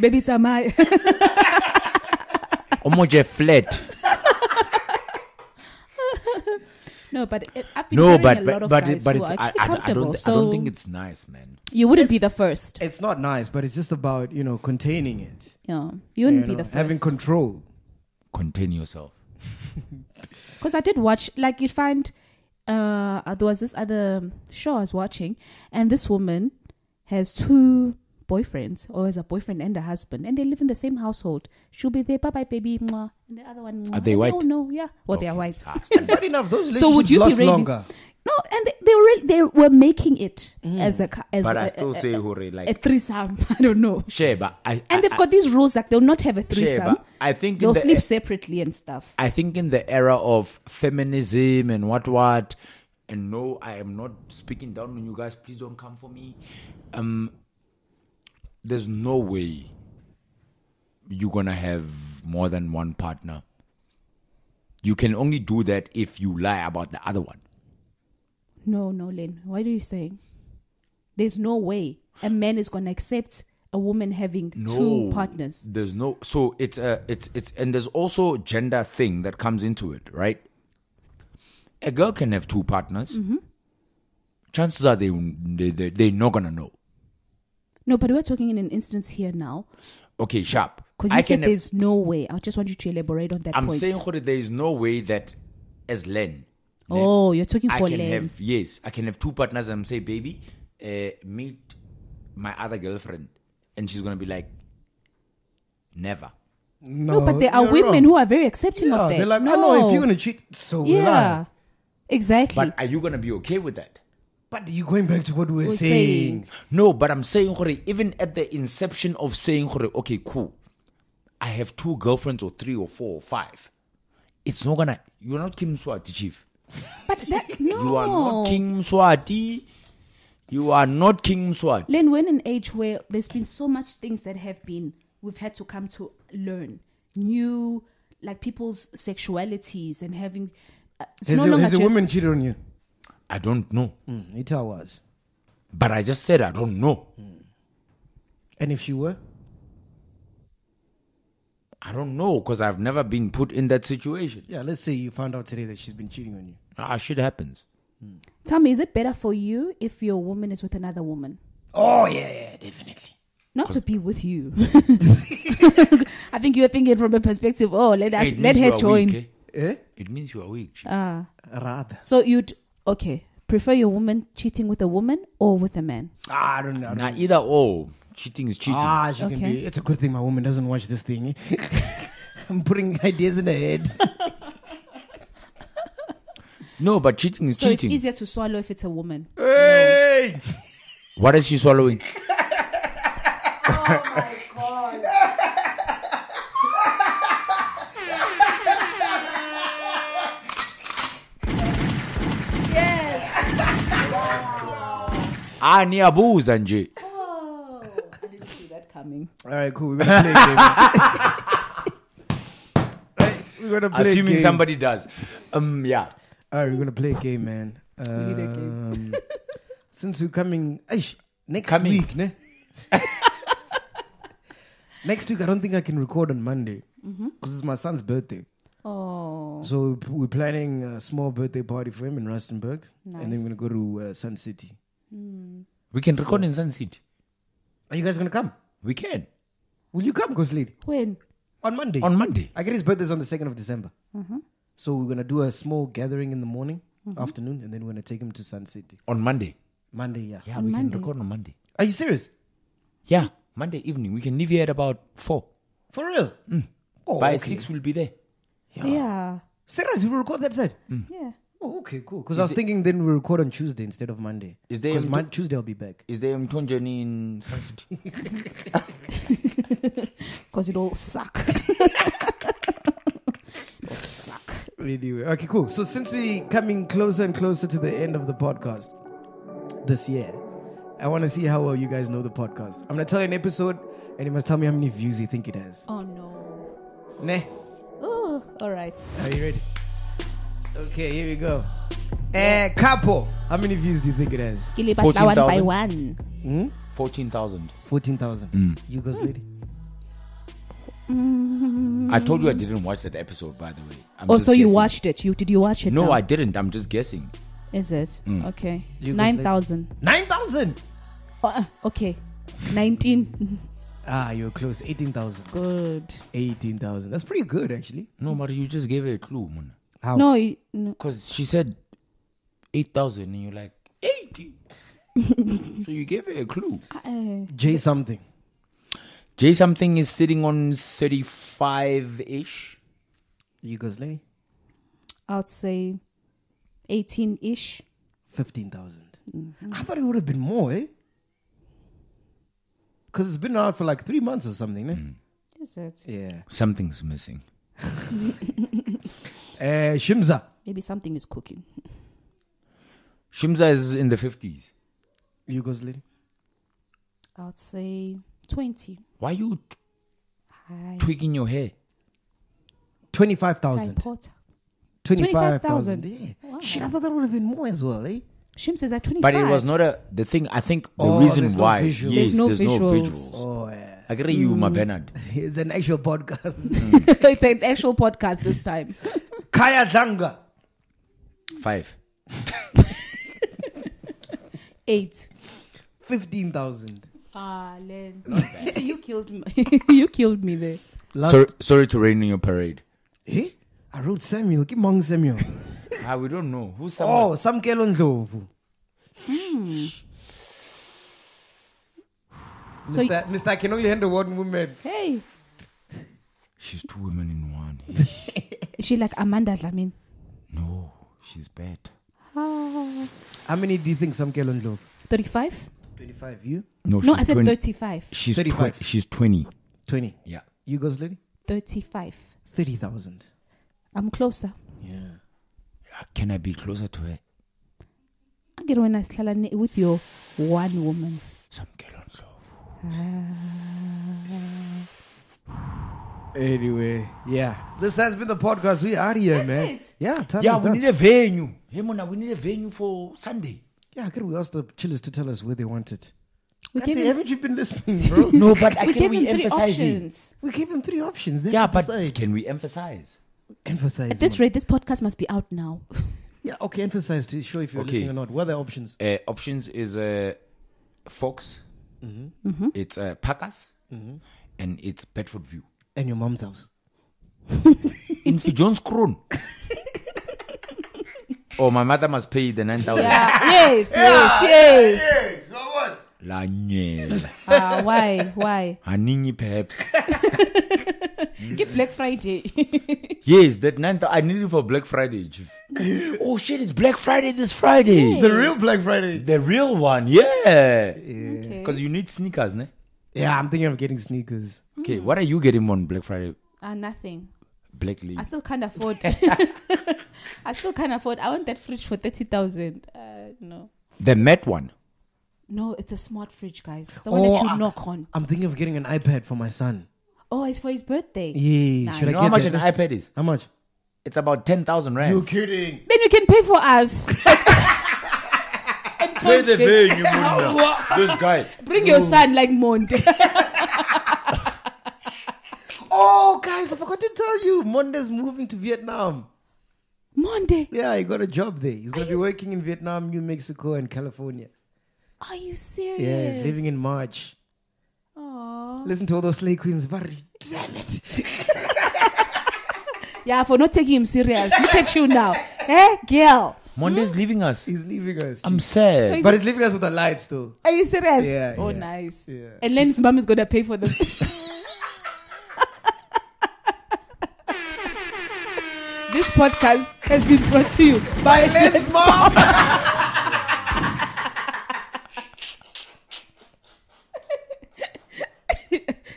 Baby Tamai. Omoje flat. no, but it, I've been No, but a lot but of but, guys it, but who it's are I, actually I, don't- I comfortable. don't so I don't think it's nice, man. you wouldn't be the first. It's not nice, but it's just about you know containing it. Yeah, you wouldn't you be know, the having control. Contain yourself. Because I did watch, like, you find uh, there was this other show I was watching, and this woman has two boyfriends, or as a boyfriend and a husband, and they live in the same household. She'll be there, bye bye, baby, mwah, and the other one, mwah. Are they And white? Oh no, yeah, well they are white. Ah, Funny enough, those relationships So would you be last ready- longer. No, and they, they were they were making it as a ca- as but a, I still a, say, a, hore, a threesome. I don't know. share, but I, And I, they've got these rules like they'll not have a threesome. but I think They'll the, sleep separately and stuff. I think in the era of feminism and what what, and no, I am not speaking down on you guys. Please don't come for me. Um, there's no way you're gonna have more than one partner. You can only do that if you lie about the other one. No, no, Len. What are you saying? There's no way a man is going to accept a woman having two partners. There's no so it's a it's it's and there's also gender thing that comes into it, right? A girl can have two partners. Mm-hmm. Chances are they they they they're not gonna know. No, but we're talking in an instance here now Okay, sharp. because you I said can have- there's no way. I just want you to elaborate on that I'm point. saying Khore, there is no way that as Len. ne, oh, you're talking I for can Len. have yes, I can have two partners and say, baby, uh, meet my other girlfriend, and she's gonna be like, never. No, no, but there are you're women wrong. who are very accepting Yeah, of that. they're like, no. I know if you're gonna cheat, so will yeah, exactly. But are you gonna be okay with that? But you're going back to what we were We're saying. saying. No, but I'm saying, Khore, even at the inception of saying, Khore, okay, cool, I have two girlfriends or three or four or five. It's not gonna. You're not Kim Swati, chief. But that no, You are not King Mswati. You are not King Mswati. Len, we're in an age where there's been so much things that have been we've had to come to learn new, like people's sexualities and having. Uh, it's Has, no a, longer has a just woman cheated on you? I don't know, Mm, it was. but I just said I don't know. And if she were, I don't know because I've never been put in that situation. Yeah, let's say you found out today that she's been cheating on you. Ah, shit happens. Tell me, is it better for you if your woman is with another woman? Oh yeah, yeah, definitely. Not to be with you. I think you're thinking from a perspective. Oh, let us Hey, let her join. weak, eh? Eh? It means you are weak. chief. Ah, Rather. so you'd okay prefer your woman cheating with a woman or with a man? Ah, I don't know. I don't Nah, know. either or. Cheating is cheating. Ah, she can Okay. be. It's a good thing my woman doesn't watch this thing. I'm putting ideas in her head. no, but cheating is So cheating. it's easier to swallow if it's a woman. Hey! What is she swallowing? Ah, niyabuza nje. Oh, I didn't see that coming. All right, cool. We're gonna play a game. Alright, we're gonna play a Assuming game. somebody does. Um, yeah. All right, we're gonna play a game, man. We need a game. Um, since we're coming, Aish, next Coming. week, ne? next week, I don't think I can record on Monday because it's my son's birthday. Oh, So we're planning a small birthday party for him in Rustenburg, and then we're gonna go to uh, Sun City. We can record in Sun City. Are you guys gonna come? We can. Will you come, Ghost Lady? when? On Monday. On Monday. I get his birthday's on the second of December. Mm-hmm. So we're gonna do a small gathering in the morning, mm-hmm. afternoon, and then we're gonna take him to Sun City. On Monday. Monday, yeah. Yeah, On we Monday. can record on Monday. Are you serious? Yeah, Monday evening. We can leave here at about four. For real? Mm. Oh, By okay. six, we'll be there. Yeah, Serious? You will record that side? Mm. yeah. Oh, okay, cool. Because I was thinking then we record on Tuesday instead of Monday. Is there Because a- Mon- Tuesday I'll be back. Is there Mtonjani in Sun City? Because it all suck. it'll suck. Anyway, okay, cool. So since we coming closer and closer to the end of the podcast this year, I want to see how well you guys know the podcast. I'm gonna tell you an episode, and you must tell me how many views you think it has. Oh no. Nah. Oh, all right. Are you ready? Okay, here we go. Eh, couple. How many views do you think it has? Kilibata one by 14,000. one. Hmm? 14,000. 14,000. You guys, lady? I told you I didn't watch that episode, by the way. I'm Oh, just so you guessing. watched it? You did you watch it? No, now? I didn't. I'm just guessing. Is it okay? You guys Nine like- thousand. 9,000! Uh, okay, nineteen. Ah, you're close. 18,000. Good. 18,000. That's pretty good, actually. No, but you just gave her a clue, man. How? No, you- no. Because she said 8,000 and you're like, 80. so you gave her a clue. Uh, J something. J something is sitting on 35 ish. You guys, lady? I'd say eighteen-ish. 15,000. I thought it would have been more, eh? Because it's been out for like three months or something, eh? Is it? Yeah. Something's missing. Uh, Shimza. Maybe something is cooking. Shimza is in the 50s. You guys, lady? I'd say twenty. Why you t- tweaking your hair? Guy 25,000. Potter. 25,000. 25,000. Yeah. Wow. Shit, I thought that would have been more as well, eh? Shim says at twenty-five. But it was not a. The thing, I think the Oh, reason there's no why. visuals. Yes, There's no there's no visuals. visuals. Oh, yeah. I agree, you, my Bernard. It's an actual podcast. it's an actual podcast this time. Kaya Zanga. Five. Eight. 15,000. Ah, Len. You see, you killed me. you killed me there. Last. Sorry, sorry to rain on your parade. Eh? I wrote Samuel. Keep on Samuel. ah, we don't know. Who's Samuel? oh, Samkelo Ndlovu. So you- Mr. Mr. I can only handle one woman. Hey, She's two women in one. is she like Amanda Lamin? no, she's bad. Ah, How many do you think some girl Sam love? 35? 25. You? No, No, she's I said 20. 35. She's 35. tw- she's 20. 20. Yeah. You guys, lady? 35. 30,000. I'm closer. Yeah. Ah, Can I be closer to her? I get when I slala ne- with your one woman. Some girl on Anyway, yeah. This has been the podcast. We are here, man. it. Yeah, time Yeah, is we done. need a venue. Hey, Mona, we need a venue for Sunday. Yeah, could we ask the chillers to tell us where they want it? We Auntie, gave him, haven't you been listening, bro? No, but I we can gave we him three emphasize it? options. we gave them three options. They Yeah, but decide. can we emphasize? emphasize. At this man. rate, this podcast must be out now. yeah, okay, emphasize to show if you're Okay. listening or not. What are the options? Uh, options is uh, Fox, Mm-hmm. it's uh, Packers, and it's Bedfordview. And your mom's house. In Jones Kroon. oh, my mother must pay the 9,000. Yeah. yes, yes, yes. So what? La nyela. Ah, why? Why? Hanini perhaps. Give Black Friday. Yes, that 9,000. I need it for Black Friday. chief. oh shit, it's Black Friday this Friday. The real Black Friday. The real one, yeah. okay. Because you need sneakers, ne? Yeah, I'm thinking of getting sneakers. Okay, what are you getting on Black Friday? Ah, nothing. Black Lady. I still can't afford. I still can't afford. I want that fridge for thirty thousand. Uh, no, The matte one. no, it's a smart fridge, guys. The one that Oh, you I- knock on. I'm thinking of getting an iPad for my son. Oh, it's for his birthday. Yeah, Nice. should I You get know how much that? an iPad is? How much? It's about 10,000 rand. kidding? Then you can pay for us. Pay the touch it. bill, you munda. This guy. Bring your son like Monte. Oh, guys, I forgot to tell you. Monda's moving to Vietnam. Monte. Yeah, he got a job there. He's going to be working in Vietnam, New Mexico, and California. Are you serious? Yeah, he's living in March. Aww. Listen to all those slay queens. Damn it. Yeah, for not taking him serious. Look at you now. Eh, girl. Monday's hmm? leaving us. He's leaving us. I'm sad. So he's- but he's leaving us with the lights, though. Are you serious? Yeah, Oh, yeah. nice. Yeah. And Len's mom is gonna pay for them. this podcast has been brought to you by Len's mom.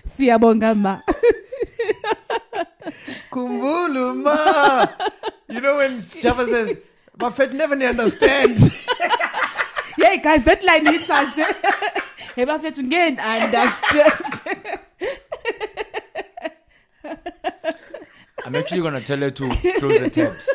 Siyabonga ma. Kumbulu, ma. You know when Java says, my fat never understand. Yeah, guys, that line hits us. Hey, bafethu ngeke understand. I'm actually going to tell her to close the tabs.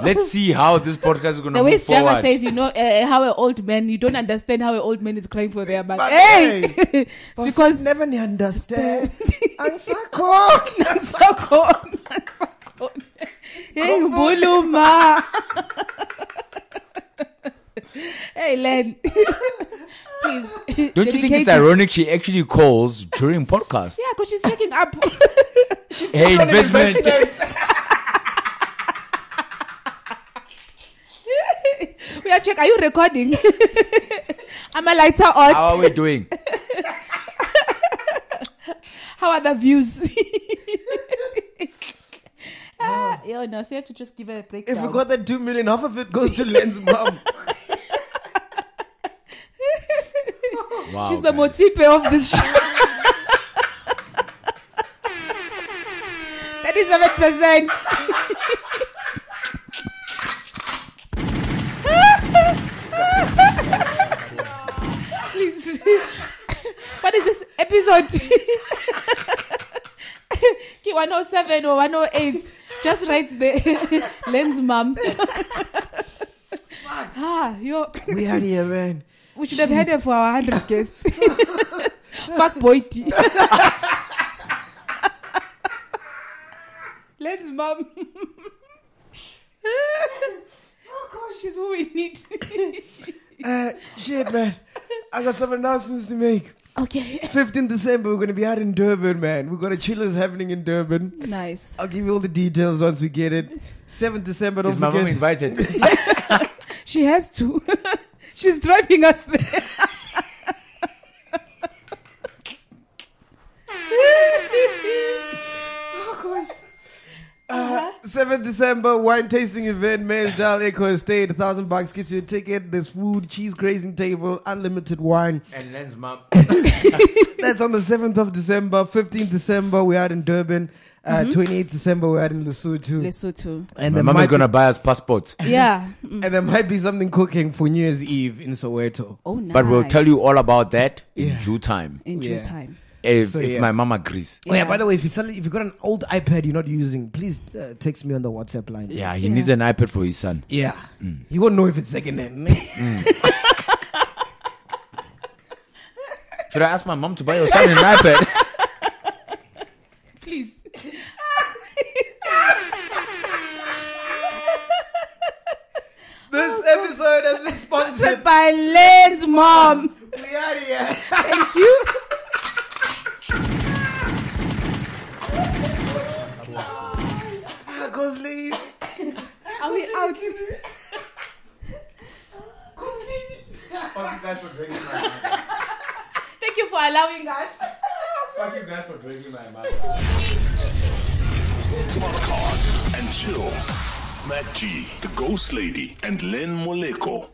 Let's see how this podcast is going to The way move Java forward. says, you know, uh, how an old man, you don't understand how an old man is crying for their man. But Hey! hey, it's because never understand. Ansako. Nansakon, Nansakon. Hey, Buluma. hey, Len. Please. Don't you think it's ironic she actually calls during podcast? Yeah, because she's checking up. Hey, investment. we are check. Are you recording? I'm I lighter on? How are we doing? How are the views? Yo, no, so you have to just give her a breakdown. If we got that two million, half of it goes to Len's mom. Wow, She's the guys. Motsepe of this show. Thirty-seven percent. Please. what is this episode? Ki 107 or 108. Just write the Len's mom. ah, yo. we are here, man. We should have had her for our 100 guests. Fuck Boity. Len's mom. oh gosh, she's who we need. Uh, shit, man. I got some announcements to make. Okay. 15th December, we're going to be out in Durban, man. We've got a chillers happening in Durban. Nice. I'll give you all the details once we get it. 7th December, don't Is my mom invited? She has to. She's driving us there. oh gosh. Uh, 7th December, wine tasting event, Maysdale Echo Estate. A thousand bucks gets you a ticket. There's food, cheese grazing table, unlimited wine. and Len's mom. That's on the 7th of December. 15th December, we're out in Durban. Uh, 28th December, we're out in Lesotho. Lesotho. And My there mom might is going to buy us passports. Yeah. Mm. and there might be something cooking for New Year's Eve in Soweto. Oh, nice. But we'll tell you all about that in Yeah. due time. in due Yeah. time. If, So, if yeah. my mom agrees. Oh yeah. By the way, if you suddenly if you got an old iPad you're not using, please uh, text me on the WhatsApp line. Yeah, he Yeah. needs an iPad for his son. Yeah. He won't know if it's second hand. Should I ask my mom to buy your son an iPad? Please. This episode has been sponsored. By Len's mom. We are here. Thank you. Ah, Ghost lady. Are we out? Fuck you guys for drinking my iPad. Thank you for allowing us. Fuck you guys for drinking my iPad. Podcast and chill. MacG, the Ghost Lady, and Lenn Moleko.